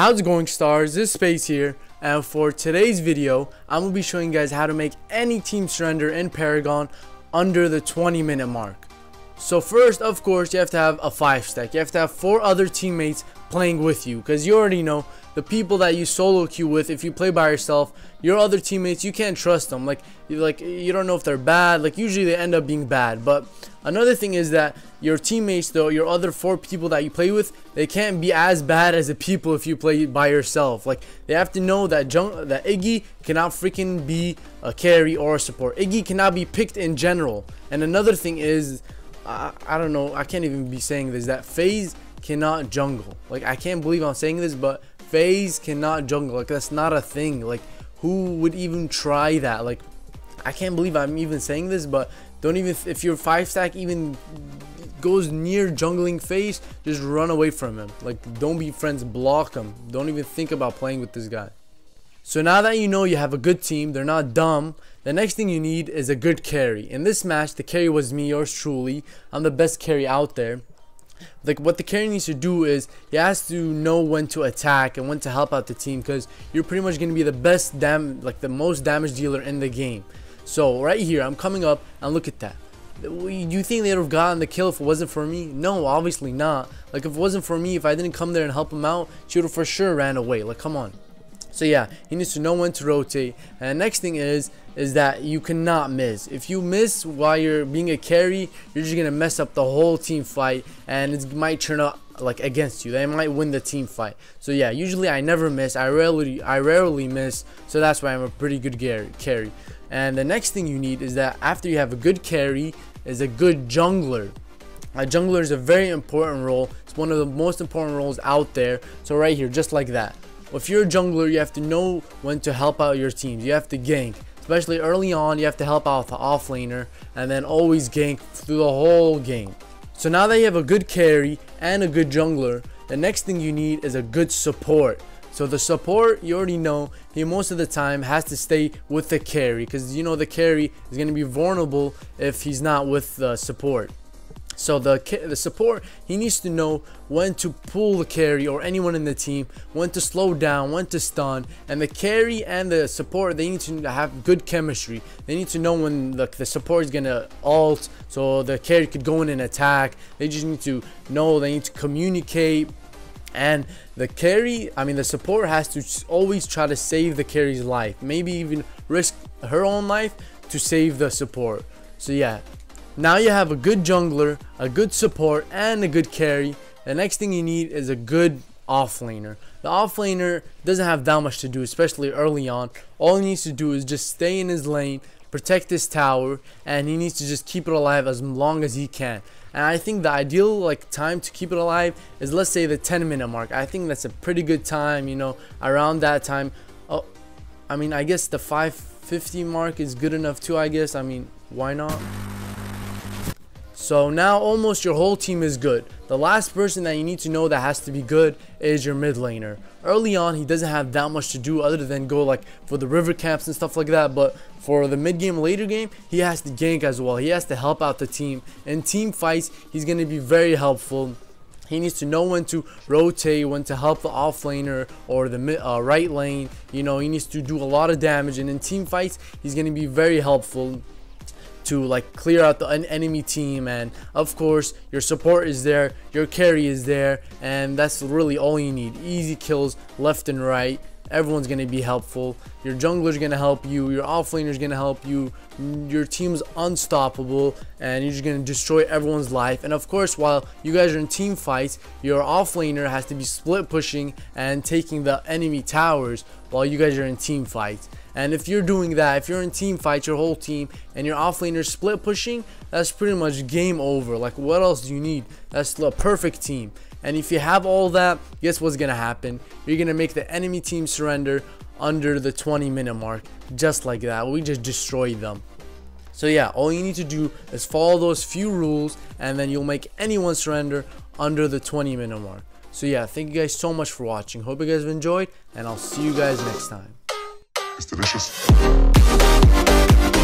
How's it going stars? This Space here and for today's video I'm going to be showing you guys how to make any team surrender in Paragon under the 20 minute mark. So first of course you have to have a 5 stack. You have to have 4 other teammates playing with you. Because you already know the people that you solo queue with if you play by yourself your other teammates you can't trust them. Like you like you don't know if they're bad. Like usually they end up being bad. But another thing is that your teammates though your other four people that you play with they can't be as bad as the people if you play by yourself. Like they have to know that Jung that Iggy cannot freaking be a carry or a support. Iggy cannot be picked in general. And another thing is I, I don't know I can't even be saying this that Phase cannot jungle like I can't believe I'm saying this but Phase cannot jungle. Like that's not a thing. Like who would even try that? Like I can't believe I'm even saying this, but don't even if your five stack even goes near jungling Phase, just run away from him. Like don't be friends, block him. Don't even think about playing with this guy. So now that you know you have a good team, they're not dumb, the next thing you need is a good carry. In this match, the carry was me, yours truly. I'm the best carry out there like what the carry needs to do is he has to know when to attack and when to help out the team because you're pretty much going to be the best dam like the most damage dealer in the game. So right here i'm coming up and look at that. Do you think they would have gotten the kill if it wasn't for me? No obviously not. Like if it wasn't for me if i didn't come there and help him out she would have for sure ran away. Like come on so yeah, he needs to know when to rotate. And next thing is, is that you cannot miss. If you miss while you're being a carry, you're just gonna mess up the whole team fight, and it might turn out like against you. They might win the team fight. So yeah, usually I never miss. I rarely, I rarely miss. So that's why I'm a pretty good carry. And the next thing you need is that after you have a good carry, is a good jungler. A jungler is a very important role. It's one of the most important roles out there. So right here, just like that if you're a jungler, you have to know when to help out your teams. You have to gank. Especially early on, you have to help out the offlaner and then always gank through the whole game. So now that you have a good carry and a good jungler, the next thing you need is a good support. So the support, you already know, he most of the time has to stay with the carry because you know the carry is going to be vulnerable if he's not with the support. So the the support he needs to know when to pull the carry or anyone in the team, when to slow down, when to stun, and the carry and the support they need to have good chemistry. They need to know when the, the support is gonna alt, so the carry could go in and attack. They just need to know they need to communicate. And the carry, I mean the support has to always try to save the carry's life. Maybe even risk her own life to save the support. So yeah, now you have a good jungler, a good support, and a good carry. The next thing you need is a good offlaner. The offlaner doesn't have that much to do, especially early on. All he needs to do is just stay in his lane, protect his tower, and he needs to just keep it alive as long as he can. And I think the ideal like time to keep it alive is let's say the 10 minute mark. I think that's a pretty good time, you know, around that time. Oh, I mean, I guess the 550 mark is good enough too, I guess. I mean, why not? So now almost your whole team is good. The last person that you need to know that has to be good is your mid laner. Early on, he doesn't have that much to do other than go like for the river camps and stuff like that. But for the mid game, later game, he has to gank as well. He has to help out the team. In team fights, he's going to be very helpful. He needs to know when to rotate, when to help the off laner or the uh, right lane. You know, he needs to do a lot of damage. And in team fights, he's going to be very helpful to like clear out the enemy team and of course your support is there your carry is there and that's really all you need. Easy kills left and right. Everyone's going to be helpful. Your jungler's going to help you. Your offlaner's going to help you. Your team's unstoppable and you're just going to destroy everyone's life. And of course while you guys are in team fights your offlaner has to be split pushing and taking the enemy towers while you guys are in team fights and if you're doing that, if you're in team fights, your whole team, and your offlaner split pushing, that's pretty much game over. Like, what else do you need? That's the perfect team. And if you have all that, guess what's to happen? You're to make the enemy team surrender under the 20 minute mark. Just like that. We just destroyed them. So yeah, all you need to do is follow those few rules and then you'll make anyone surrender under the 20 minute mark. So yeah, thank you guys so much for watching. Hope you guys have enjoyed and I'll see you guys next time. It's delicious.